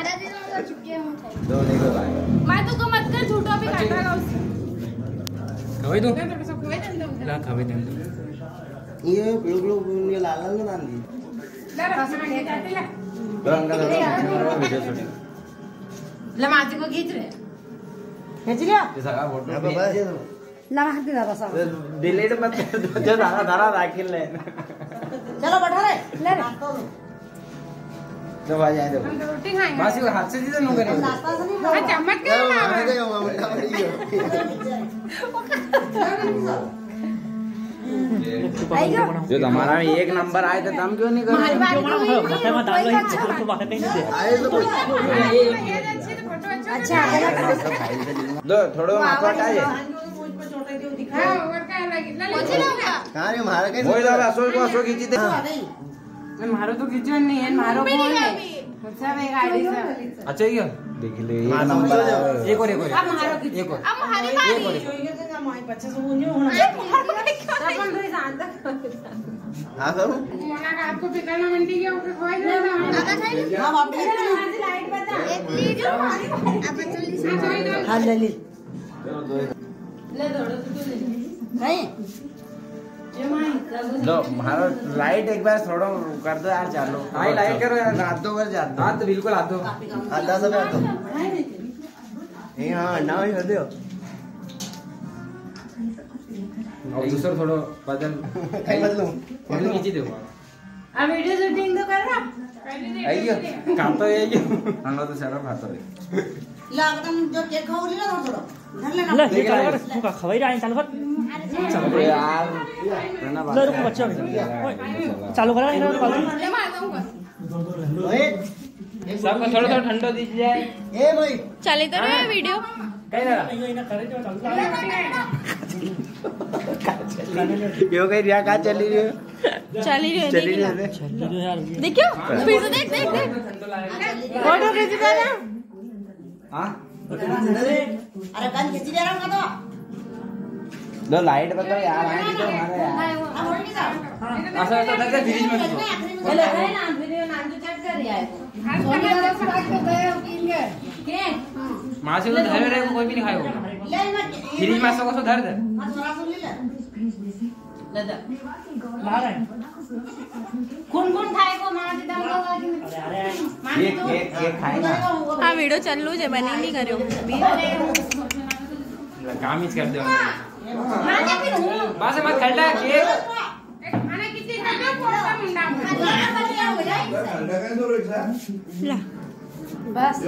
मेरा दिन उनका चिपके हुए थे दो नहीं दो भाई। मैं तो को मत कर झूठो पे काट रहा उसे। खवे दो। मैं सब खवे दे दो ला खवे दे दो ये ब्लू ब्लू ये लाल लाल ने बाँध दी। ला रहा से मैं काट ले। रंगा रंगा वीडियो शूटिंग ला माजी को खींच रहे। खींच लिया? जैसा का फ़ोटो भेज दो लगा के जरा सा डिलीट मत जो धारा धारा दाखिल ले। चलो बैठा रे। ले रे। जब आ जाए जब रोटी खाएँगे। मासी हाथ से सीधे नो करेंगे हाँ चम्मच के ना मैं गया हूँ मैं डाल रही हूँ जो हमारा एक नंबर आए तो थे हम क्यों नहीं कर तो अच्छा, अच्छा तो दो थोड़ा माथा हटाइए कहाँ रे महाराज वही लगा सो को सो खींची दे दादा को दे मारो तो खींचो नहीं है मारो कौन है मुझसे वे गाड़ी से अच्छा ये देख ले एक नंबर एक और एक और अब मारो खींचो एक और अब हमारी बारी एक और अपन तो शांत हाँ करूँ मोना का आपको पिकलना मंडी के ऊपर खोई दे ना आगा खाई हाँ बाप रे लाइट बता एक लीजिए आप चली हाँ ले ली चलो दो ले दौड़ो तू ले नहीं लो मारो लाइट एक बार थोड़ा कर दो यार चालू। हाँ, लाइट करो यार। रात दो कर जात हाथ बिल्कुल हाथ दो। आधा सब हाथ दो। ये हाँ ना ही कर दो। और दूसरा थोड़ा बदल। कहीं बदलूं बदल नीचे दो। अब वीडियो शूटिंग तो कर रहा आइयो काम तो ये हम तो सारा खाता है। ला एकदम जो केक खाओ ली ना थोड़ा। धर लेना। ल खवाई रहा है चालू कर अरे यार ल रुको बच्चा चालू करा इधर चालू मार दूँगा सबको थोड़ा थोड़ा ठंडा दीजिए ए भाई चली तो रहे वीडियो कहीं ना तो चालू यो कहीं रिया कहाँ चली रही है चली रही चली रही है चल देखियो फिर से देख देख देख फ़ोटो खींच रहा है हाँ अरे कान खींच रहा तो लो लाइट बताओ यार आए तो हमारे यार। ऐसा ऐसा रहा फ्रिज में। चलो है ना वीडियो नाम तो चेक कर रहा है। सोनी वाला बात कर गए हो किन के। के? माँ से तो धरे रहे कोई भी नहीं खाएगा। ले मत फ्रिज में सबको सो धर दे? हाँ थोड़ा सुन ले दादा बाहर है। कौन कौन खाएगा? माँ से दम लगा के अरे अरे ये केक केक खाएगा। हाँ वीडियो चालू है बनी नहीं करियो काम ही कर दे हाँ। जा फिर हूँ माँ से मत खड़ा केक हो जाए बस